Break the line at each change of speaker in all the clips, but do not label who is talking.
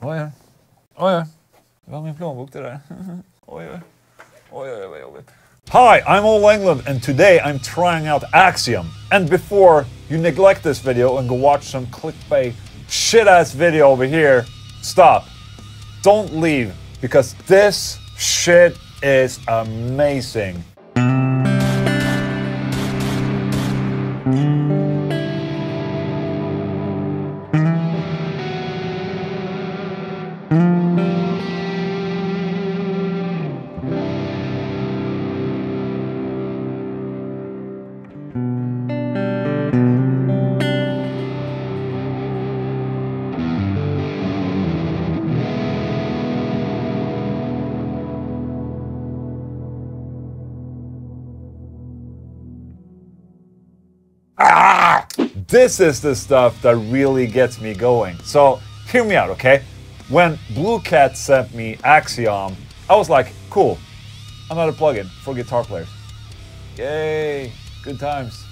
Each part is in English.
Oj, oj, det var min plånbok det där. Oj, oj, oj, oj, oj, oj. Hi, I'm Ola Englund and today I'm trying out Axiom. And before you neglect this video and go watch some clickbait shit-ass video over here, stop. Don't leave because this shit is amazing. This is the stuff that really gets me going. So hear me out, okay? When Blue Cat sent me Axiom, I was like, cool, another plugin for guitar players. Yay, good times.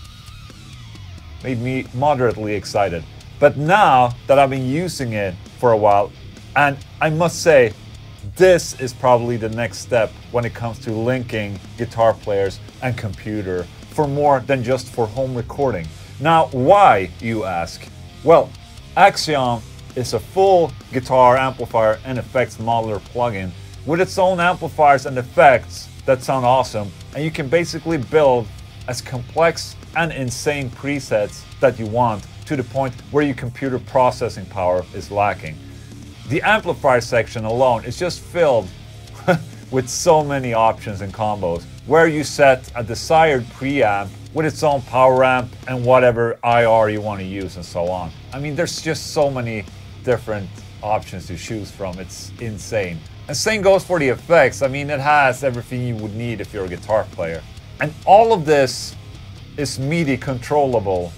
Made me moderately excited. But now that I've been using it for a while, and I must say, this is probably the next step when it comes to linking guitar players and computer for more than just for home recording. Now, why, you ask? Well, Axiom is a full guitar amplifier and effects modeler plugin with its own amplifiers and effects that sound awesome, and you can basically build as complex and insane presets that you want to the point where your computer processing power is lacking. The amplifier section alone is just filled with so many options and combos where you set a desired preamp with its own power amp and whatever IR you want to use and so on. I mean, there's just so many different options to choose from. It's insane. And same goes for the effects. I mean, it has everything you would need if you're a guitar player. And all of this is MIDI controllable.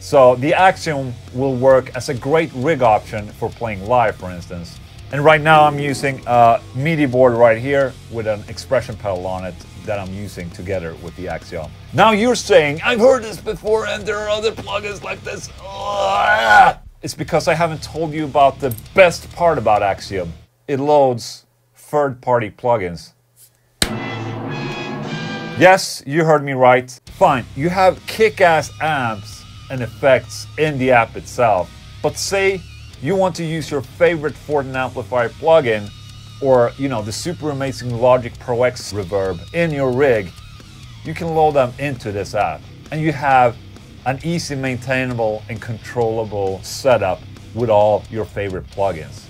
So the Axiom will work as a great rig option for playing live, for instance. And right now I'm using a MIDI board right here with an expression pedal on it that I'm using together with the Axiom. Now you're saying, I've heard this before and there are other plugins like this. Ugh. It's because I haven't told you about the best part about Axiom. It loads third-party plugins. Yes, you heard me right. Fine, you have kick-ass amps and effects in the app itself. But say you want to use your favorite Fortin amplifier plugin or you know the super amazing Logic Pro X reverb in your rig, you can load them into this app. And you have an easy maintainable and controllable setup with all your favorite plugins.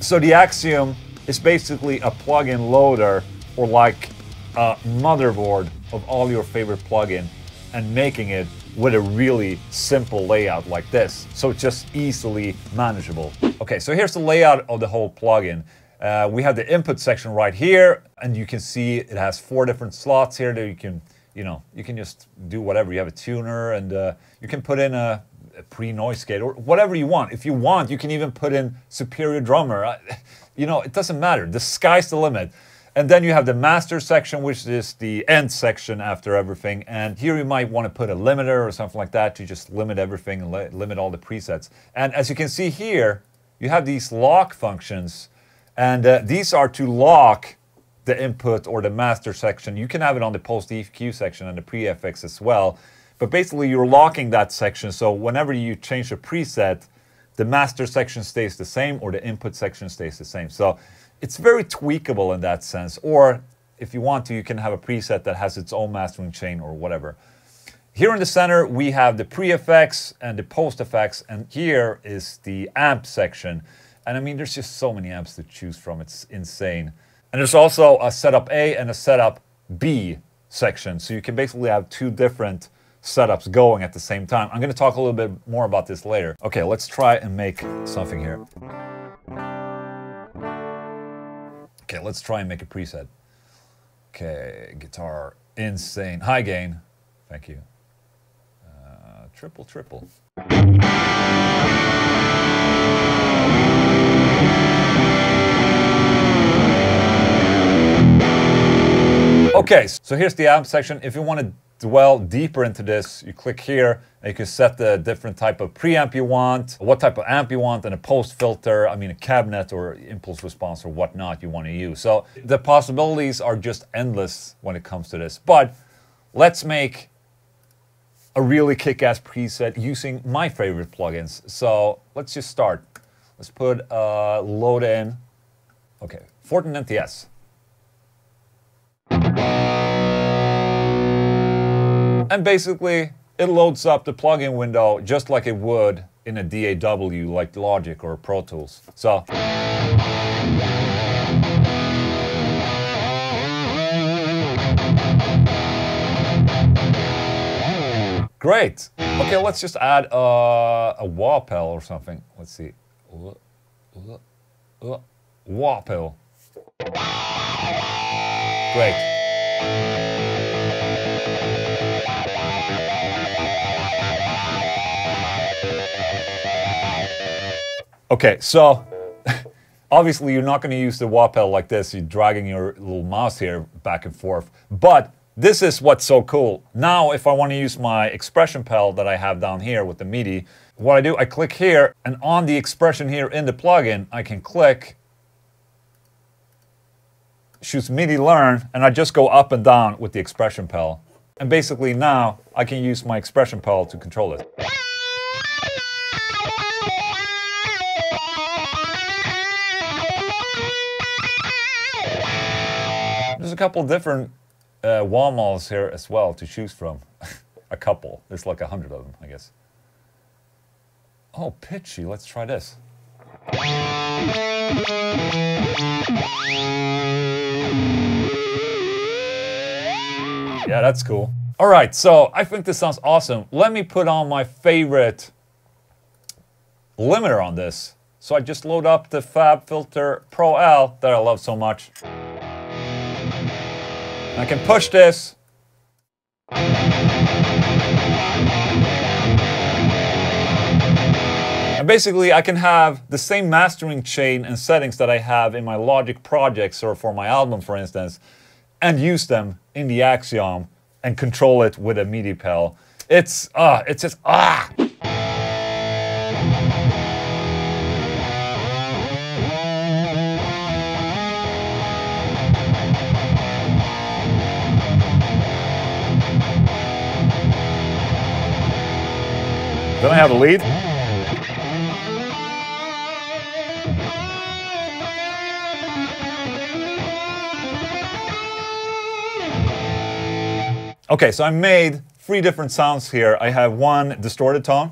So the Axiom is basically a plugin loader or like a motherboard of all your favorite plugin and making it with a really simple layout like this. So it's just easily manageable. Okay, so here's the layout of the whole plugin. Uh, we have the input section right here, and you can see it has four different slots here that you can, you know, you can just do whatever. You have a tuner, and uh, you can put in a, a pre-noise gate or whatever you want. If you want, you can even put in Superior Drummer. You know, it doesn't matter. The sky's the limit. And then you have the master section, which is the end section after everything. And here you might want to put a limiter or something like that to just limit everything and limit all the presets. And as you can see here, you have these lock functions. And uh, these are to lock the input or the master section. You can have it on the post EQ section and the pre-FX as well. But basically you're locking that section. So whenever you change a preset, the master section stays the same or the input section stays the same. So it's very tweakable in that sense. Or if you want to, you can have a preset that has its own mastering chain or whatever. Here in the center, we have the pre-effects and the post-effects, and here is the amp section. And I mean, there's just so many amps to choose from. It's insane. And there's also a setup A and a setup B section. So you can basically have two different setups going at the same time. I'm going to talk a little bit more about this later. Okay, let's try and make something here. Okay, let's try and make a preset. Okay, guitar, insane. High gain, thank you. Uh, triple, triple. Okay, so here's the amp section. If you want to dwell deeper into this, you click here and you can set the different type of preamp you want, what type of amp you want, and a post filter, I mean a cabinet or impulse response or whatnot you want to use. So the possibilities are just endless when it comes to this. But let's make a really kick-ass preset using my favorite plugins. So let's just start. Let's put a load in. Okay, Fortin NTS. And basically, it loads up the plugin window just like it would in a DAW like Logic or Pro Tools. So. Great. Okay, let's just add a wah pedal or something. Let's see. Wah pedal. Great. Okay, so obviously you're not going to use the wah pedal like this. You're dragging your little mouse here back and forth. But this is what's so cool. Now, if I want to use my expression pedal that I have down here with the MIDI, what I do, I click here, and on the expression here in the plugin, I can click, choose MIDI learn, and I just go up and down with the expression pedal. And basically now, I can use my expression pedal to control it. There's a couple different uh, wah models here as well to choose from. a couple. There's like a hundred of them, I guess. Oh, pitchy. Let's try this. Yeah, that's cool. All right, so I think this sounds awesome. Let me put on my favorite limiter on this. So I just load up the Fab Filter Pro L that I love so much. I can push this. And basically, I can have the same mastering chain and settings that I have in my Logic projects or for my album, for instance, and use them in the Axiom and control it with a MIDI pedal. It's, ah, uh, it's just, ah! Then I have a lead. Okay, so I made three different sounds here. I have one distorted tone.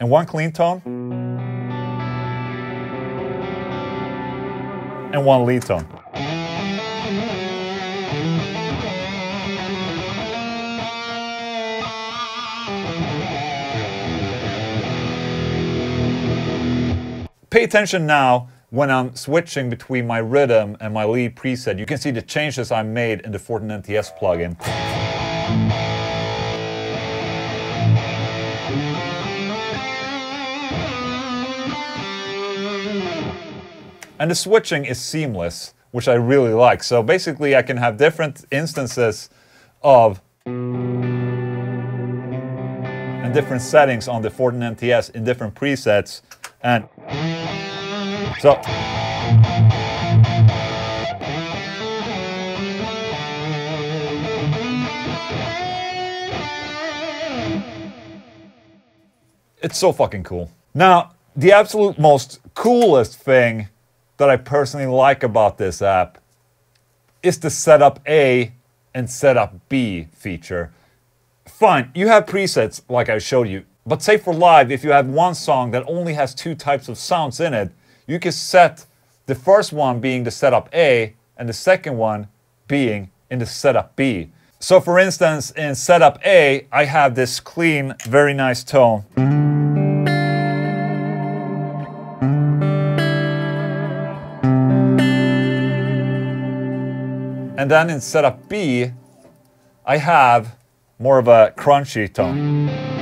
And one clean tone. And one lead tone. Pay attention now when I'm switching between my rhythm and my lead preset. You can see the changes I made in the Fortin NTS plugin. And the switching is seamless, which I really like. So basically I can have different instances of and different settings on the Fortin NTS in different presets and so. It's so fucking cool. Now, the absolute most coolest thing that I personally like about this app is the setup A and setup B feature. Fine, you have presets like I showed you, but say for live, if you have one song that only has two types of sounds in it, you can set the first one being the setup A and the second one being in the setup B. So for instance, in setup A, I have this clean, very nice tone. And then in setup B, I have more of a crunchy tone.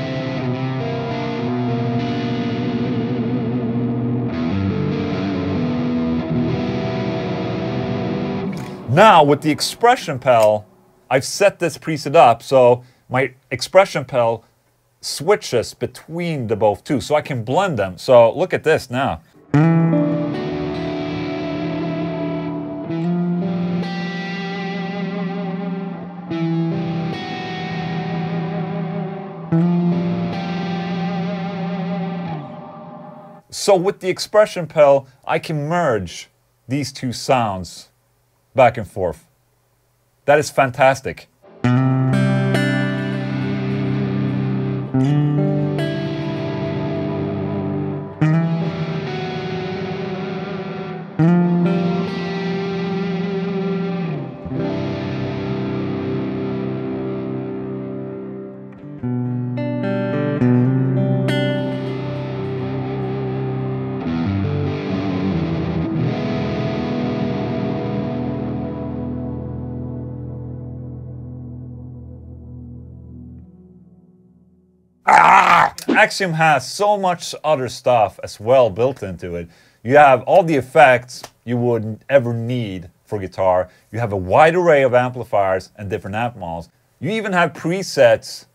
Now with the expression pedal, I've set this preset up so my expression pedal switches between the both two so I can blend them. So look at this now. So with the expression pedal, I can merge these two sounds back and forth. That is fantastic. Axiom has so much other stuff as well built into it. You have all the effects you would ever need for guitar. You have a wide array of amplifiers and different amp models. You even have presets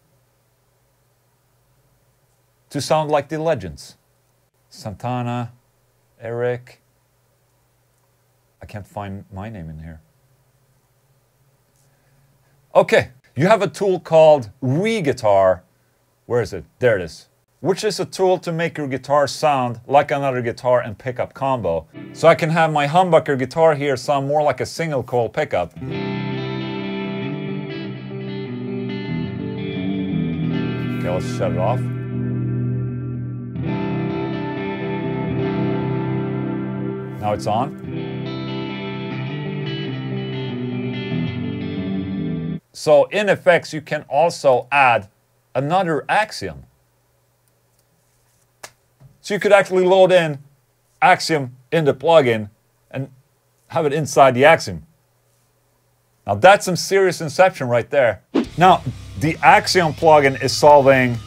to sound like the legends. Santana, Eric. I can't find my name in here. Okay, you have a tool called Reguitar where is it? There it is. Which is a tool to make your guitar sound like another guitar and pickup combo. So I can have my humbucker guitar here sound more like a single coil pickup. Okay, let's shut it off. Now it's on. So in effects, you can also add another axiom. So you could actually load in axiom in the plugin and have it inside the axiom. Now that's some serious inception right there. Now, the Axiom plugin is solving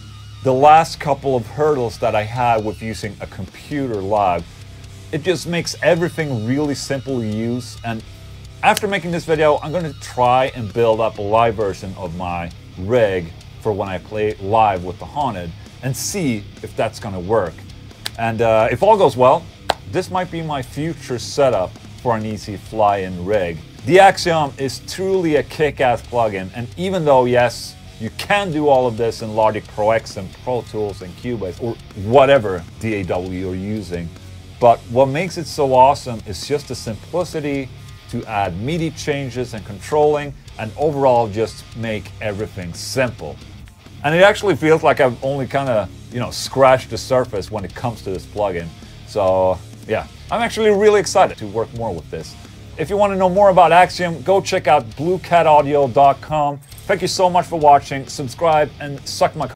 the last couple of hurdles that I had with using a computer live. It just makes everything really simple to use and after making this video, I'm going to try and build up a live version of my rig for when I play live with the Haunted and see if that's going to work. And uh, if all goes well, this might be my future setup for an easy fly-in rig. The Axiom is truly a kick-ass plugin, and even though, yes, you can do all of this in Logic Pro X and Pro Tools and Cubase, or whatever DAW you're using, but what makes it so awesome is just the simplicity to add MIDI changes and controlling, and overall just make everything simple. And it actually feels like I've only kind of, you know, scratched the surface when it comes to this plugin. So yeah, I'm actually really excited to work more with this. If you want to know more about Axiom, go check out bluecataudio.com. Thank you so much for watching. Subscribe and suck my